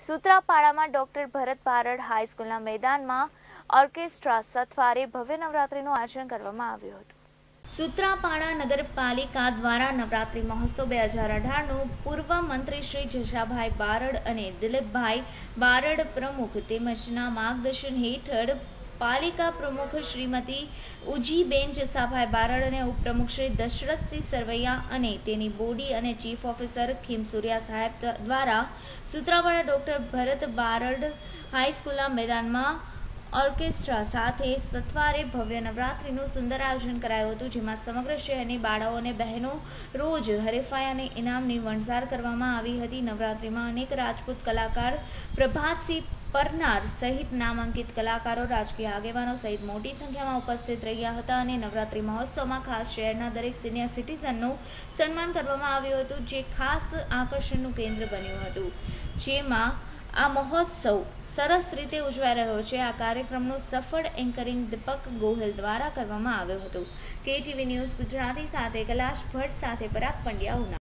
સૂત્રાપાડામાં doctor Bharat Barad હાઈસ્કૂલના મેદાનમાં orchestra સથવારે ભવ્ય નવરાત્રિનું આયોજન કરવામાં આવ્યું હતું. સુત્રાપાડા નગરપાલિકા દ્વારા નવરાત્રિ મહોત્સવ બે હજાર અઢારનું પૂર્વ મંત્રી શ્રી જશાભાઈ બારડ અને દિલીપભાઈ બારડ પ્રમુખ તેમજના માર્ગદર્શન હેઠળ પાલિકા પ્રમુખ શ્રીમતી ઉજીબેન જસાભાઈ બારડ અને ઉપપ્રમુખ શ્રી દશરથસિંહ સરવૈયા અને તેની બોડી અને ચીફ ઓફિસર ખીમસુરિયા સાહેબ દ્વારા સૂત્રાપાડા ડોક્ટર ભરત બારડ હાઈસ્કૂલના મેદાનમાં ઓર્કેસ્ટ્રા સાથે સથવારે ભવ્ય નવરાત્રિનું સુંદર આયોજન કરાયું હતું, જેમાં સમગ્ર શહેરની બાળાઓ અને બહેનો રોજ હરીફાઈ અને ઇનામની વણઝાર કરવામાં આવી હતી. નવરાત્રિમાં અનેક રાજપૂત કલાકાર પ્રભાતસિંહ પરનાર સહિત નામાંકિત કલાકારો રાજકીય આગેવાનો સહિત મોટી સંખ્યામાં ઉપસ્થિત રહ્યા હતા અને નવરાત્રિ મહોત્સવમાં ખાસ શહેરના દરેક સિનિયર સિટીઝનનું સન્માન કરવામાં આવ્યું હતું, જે ખાસ આકર્ષણનું કેન્દ્ર બન્યું હતું. જેમાં આ મહોત્સવ સરસ રીતે ઉજવાઈ રહ્યો છે. આ કાર્યક્રમનું સફળ એન્કરિંગ દીપક ગોહિલ દ્વારા કરવામાં આવ્યું હતું. કેટીવી ન્યૂઝ ગુજરાતી સાથે કૈલાશ ભટ્ટ સાથે, પરાગ પંડ્યા ઉના